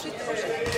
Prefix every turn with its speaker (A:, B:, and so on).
A: 是我是。我是